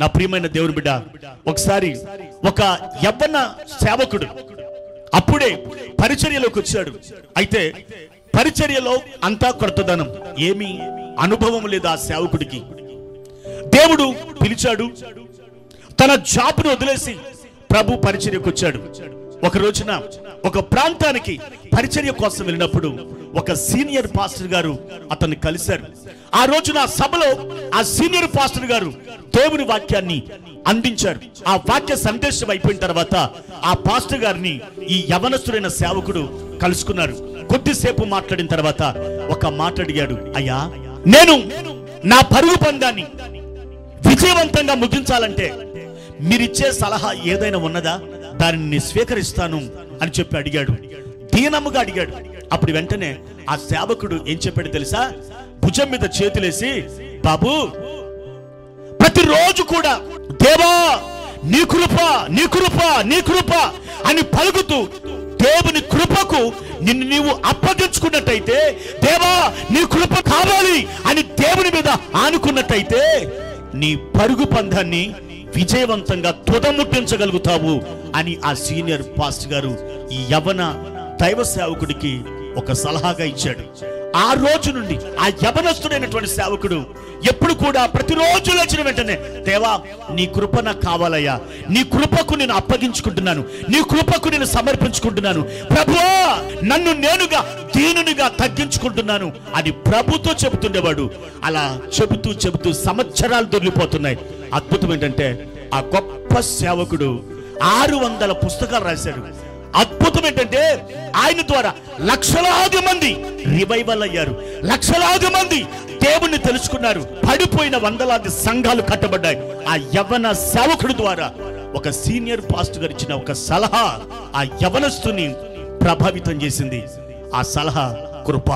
నా ప్రియమైన దేవుని బిడ్డ ఒకసారి ఒక యవ్వన సేవకుడు అప్పుడే పరిచర్యలోకి వచ్చాడు. అయితే పరిచర్యలో అంతా కొరతదనం. ఏమి అనుభవం లేదు ఆ సేవకుడికి. దేవుడు పిలిచాడు తన జాబ్ను వదిలేసి ప్రభు పరిచర్యకు వచ్చాడు. ఒక రోజున ఒక ప్రాంతానికి పరిచర్య కోసం వెళ్ళినప్పుడు ఒక సీనియర్ పాస్టర్ గారు అతన్ని కలిశారు. ఆ రోజున ఆ సభలో ఆ సీనియర్ పాస్టర్ గారు దేవుని వాక్యాన్ని అందించారు. ఆ వాక్య సందేశం అయిపోయిన తర్వాత ఆ పాస్టర్ గారిని ఈ యవనస్తుడైన సేవకుడు కలుసుకున్నారు. కొద్దిసేపు మాట్లాడిన తర్వాత ఒక మాట అడిగాడు. అయ్యా నేను నా పరుగు పందాన్ని విజయవంతంగా ముగించాలంటే మీరిచ్చే సలహా ఏదైనా ఉన్నదా? దానిని స్వీకరిస్తాను అని చెప్పి అడిగాడు. దీనముగా అడిగాడు. అప్పుడు వెంటనే ఆ సేవకుడు ఏం చెప్పాడు తెలుసా? భుజం మీద చేతులేసి బాబు ప్రతిరోజు కూడా దేవా నీ కృప నీ కృప నీ కృప అని పలుకుతూ దేవుని కృపకు నిన్ను నీవు అప్పగించుకున్నట్టయితే దేవా నీ కృప కావాలి అని దేవుని మీద ఆనుకున్నట్టయితే నీ పరుగు పందాన్ని విజయవంతంగా తుదముట్టించగలుగుతావు అని ఆ సీనియర్ పాస్ట్ గారు ఈ యవన దైవ సేవకుడికి ఒక సలహాగా ఇచ్చాడు. ఆ రోజు నుండి ఆ యవనస్తుడైనటువంటి సేవకుడు ఎప్పుడు కూడా ప్రతిరోజు లేచిన వెంటనే దేవా నీ కృప నాకు కావాలయ్యా. నీ కృపకు నేను అప్పగించుకుంటున్నాను. నీ కృపకు నేను సమర్పించుకుంటున్నాను. ప్రభువా నన్ను నేనుగా దీనునిగా తగ్గించుకుంటున్నాను. అని ప్రభుతో చెబుతుండేవాడు. అలా చెబుతూ చెబుతూ సంవత్సరాలు దొరికిపోతున్నాయి. అద్భుతం ఏంటంటే ఆ గొప్ప సేవకుడు ఆరు వందల పుస్తకాలు రాశాడు. అద్భుతం ఏంటంటే ఆయన ద్వారా లక్షలాది మంది రివైవల్ అయ్యారు. లక్షలాది మంది దేవుణ్ణి తెలుసుకున్నారు. పడిపోయిన వందలాది సంఘాలు కట్టబడ్డాయి. ఆ యవ్వన సేవకుడి ద్వారా ఒక సీనియర్ పాస్ట్ గారు ఇచ్చిన ఒక సలహా ఆ యవనస్తుని ప్రభావితం చేసింది. ఆ సలహా కృప.